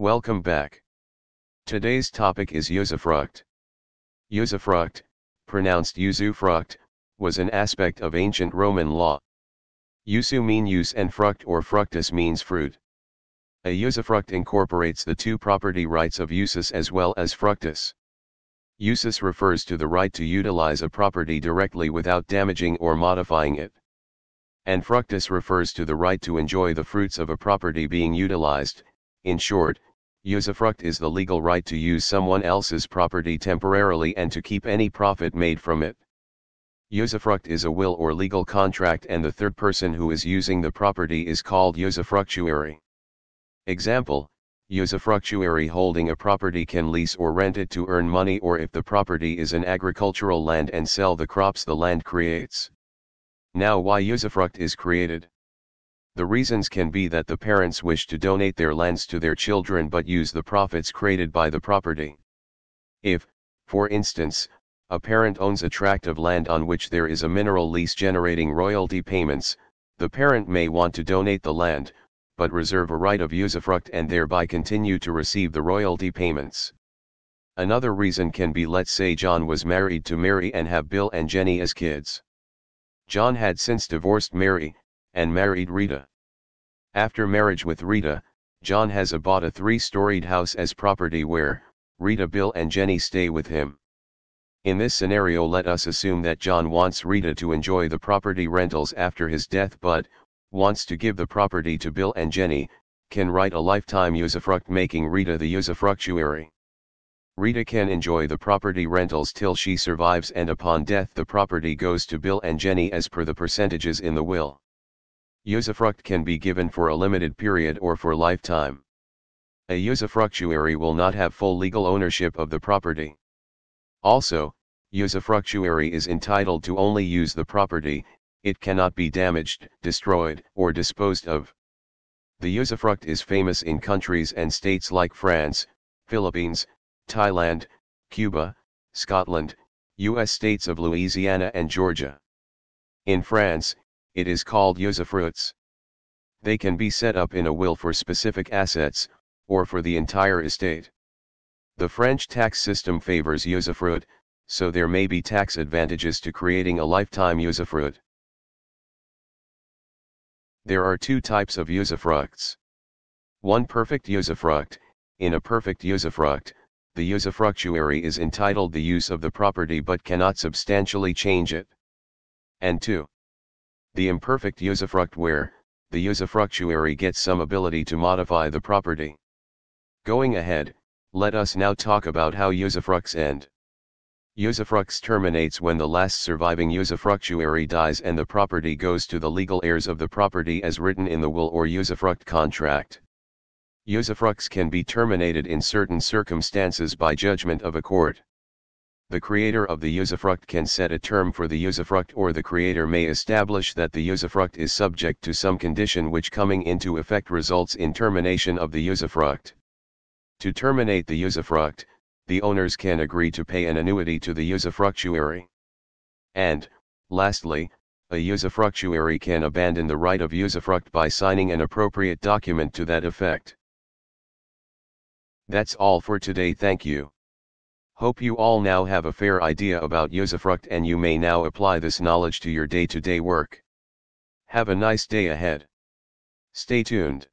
Welcome back. Today's topic is usufruct. Usufruct, pronounced usufruct, was an aspect of ancient Roman law. Usu mean use and fruct or fructus means fruit. A usufruct incorporates the two property rights of usus as well as fructus. Usus refers to the right to utilize a property directly without damaging or modifying it. And fructus refers to the right to enjoy the fruits of a property being utilized, in short, usufruct is the legal right to use someone else's property temporarily and to keep any profit made from it. Usufruct is a will or legal contract and the third person who is using the property is called usufructuary. Example, usufructuary holding a property can lease or rent it to earn money or if the property is an agricultural land and sell the crops the land creates. Now why usufruct is created? The reasons can be that the parents wish to donate their lands to their children but use the profits created by the property. If, for instance, a parent owns a tract of land on which there is a mineral lease generating royalty payments, the parent may want to donate the land, but reserve a right of usufruct and thereby continue to receive the royalty payments. Another reason can be let's say John was married to Mary and have Bill and Jenny as kids. John had since divorced Mary, and married Rita. After marriage with Rita, John has bought a three-storied house as property where, Rita Bill and Jenny stay with him. In this scenario let us assume that John wants Rita to enjoy the property rentals after his death but, wants to give the property to Bill and Jenny, can write a lifetime usufruct making Rita the usufructuary. Rita can enjoy the property rentals till she survives and upon death the property goes to Bill and Jenny as per the percentages in the will. Usufruct can be given for a limited period or for lifetime. A usufructuary will not have full legal ownership of the property. Also, usufructuary is entitled to only use the property, it cannot be damaged, destroyed, or disposed of. The usufruct is famous in countries and states like France, Philippines, Thailand, Cuba, Scotland, U.S. states of Louisiana and Georgia. In France, it is called usufruits. They can be set up in a will for specific assets, or for the entire estate. The French tax system favors usufruct, so there may be tax advantages to creating a lifetime usufruct. There are two types of usufructs. One perfect usufruct, in a perfect usufruct, the usufructuary is entitled the use of the property but cannot substantially change it. And 2. The imperfect usufruct where, the usufructuary gets some ability to modify the property. Going ahead, let us now talk about how usufructs end. Usufructs terminates when the last surviving usufructuary dies and the property goes to the legal heirs of the property as written in the will or usufruct contract. Usufructs can be terminated in certain circumstances by judgment of a court. The creator of the usufruct can set a term for the usufruct or the creator may establish that the usufruct is subject to some condition which coming into effect results in termination of the usufruct. To terminate the usufruct, the owners can agree to pay an annuity to the usufructuary. And, lastly, a usufructuary can abandon the right of usufruct by signing an appropriate document to that effect. That's all for today thank you. Hope you all now have a fair idea about usufruct and you may now apply this knowledge to your day-to-day -day work. Have a nice day ahead. Stay tuned.